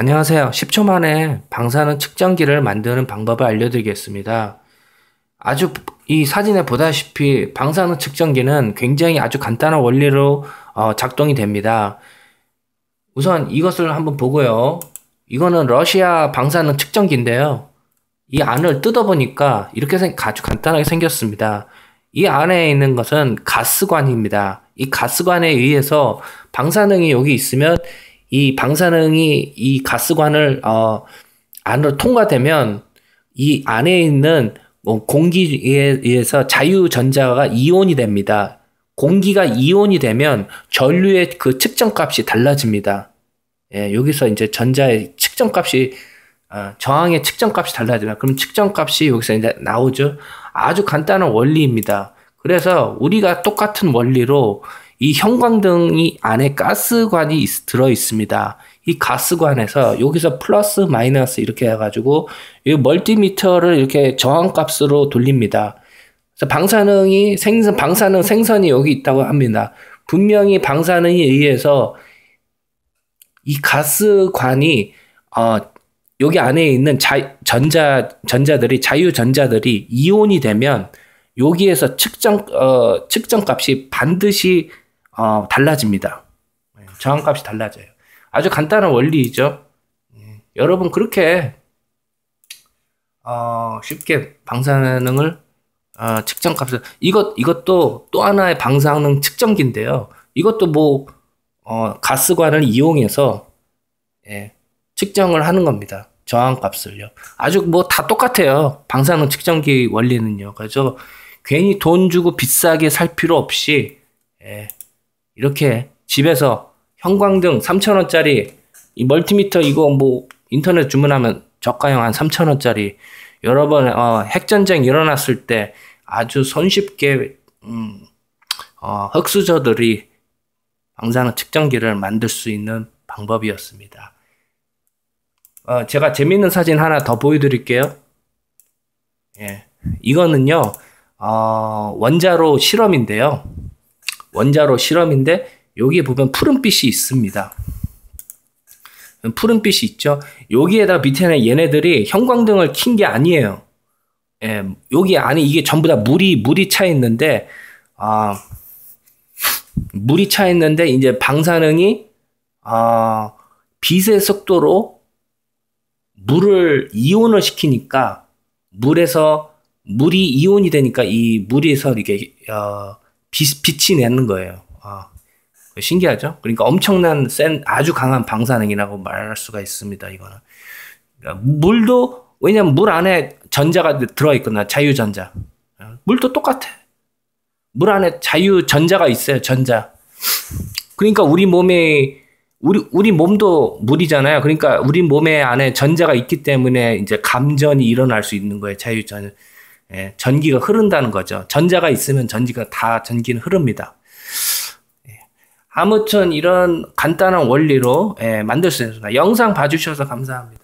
안녕하세요. 10초 만에 방사능 측정기를 만드는 방법을 알려드리겠습니다. 아주 이 사진에 보다시피 방사능 측정기는 굉장히 아주 간단한 원리로 어, 작동이 됩니다. 우선 이것을 한번 보고요. 이거는 러시아 방사능 측정기인데요. 이 안을 뜯어보니까 이렇게 아주 간단하게 생겼습니다. 이 안에 있는 것은 가스관입니다. 이 가스관에 의해서 방사능이 여기 있으면 이 방사능이 이 가스관을 어 안으로 통과되면 이 안에 있는 뭐 공기에 의해서 자유 전자가 이온이 됩니다. 공기가 이온이 되면 전류의 그 측정값이 달라집니다. 예, 여기서 이제 전자의 측정값이 어, 저항의 측정값이 달라집니다. 그럼 측정값이 여기서 이제 나오죠. 아주 간단한 원리입니다. 그래서 우리가 똑같은 원리로 이 형광등이 안에 가스관이 들어 있습니다. 이 가스관에서 여기서 플러스 마이너스 이렇게 해가지고 이 멀티미터를 이렇게 저항값으로 돌립니다. 그래서 방사능이 생선 방사능 생선이 여기 있다고 합니다. 분명히 방사능에 의해서 이 가스관이 어 여기 안에 있는 자, 전자 전자들이 자유 전자들이 이온이 되면 여기에서 측정 어 측정값이 반드시 어, 달라집니다. 네, 저항값이 달라져요. 아주 간단한 원리이죠. 예, 여러분 그렇게 어, 쉽게 방사능을 어, 측정값을 이것 이것도 또 하나의 방사능 측정기인데요. 이것도 뭐 어, 가스관을 이용해서 예, 측정을 하는 겁니다. 저항값을요. 아주 뭐 다 똑같아요. 방사능 측정기 원리는요. 그래서 괜히 돈 주고 비싸게 살 필요 없이 예, 이렇게 집에서 형광등 3,000원짜리 이 멀티미터 이거 뭐 인터넷 주문하면 저가형 한 3,000원짜리 여러 번 어, 핵전쟁 일어났을 때 아주 손쉽게 음, 어, 흑수저들이 방사능 측정기를 만들 수 있는 방법이었습니다. 어, 제가 재밌는 사진 하나 더 보여드릴게요. 예, 이거는요 어, 원자로 실험인데요. 원자로 실험인데 여기에 보면 푸른빛이 있습니다. 푸른빛이 있죠. 여기에다 밑에는 얘네들이 형광등을 킨 게 아니에요. 예, 여기 안에 이게 전부 다 물이 물이 차 있는데 아 물이 차 있는데 이제 방사능이 아 빛의 속도로 물을 이온을 시키니까 물에서 물이 이온이 되니까 이 물에서 이게 어, 빛, 빛 이 내는 거예요. 아, 신기하죠? 그러니까 엄청난 센 아주 강한 방사능이라고 말할 수가 있습니다. 이거는 그러니까 물도 왜냐면 물 안에 전자가 들어 있거나 자유전자 물도 똑같아. 물 안에 자유전자가 있어요. 전자. 그러니까 우리 몸에 우리 우리 몸도 물이잖아요. 그러니까 우리 몸에 안에 전자가 있기 때문에 이제 감전이 일어날 수 있는 거예요. 자유전 예, 전기가 흐른다는 거죠. 전자가 있으면 전기가 다 전기는 흐릅니다. 예, 아무튼 이런 간단한 원리로 예, 만들 수 있습니다. 영상 봐주셔서 감사합니다.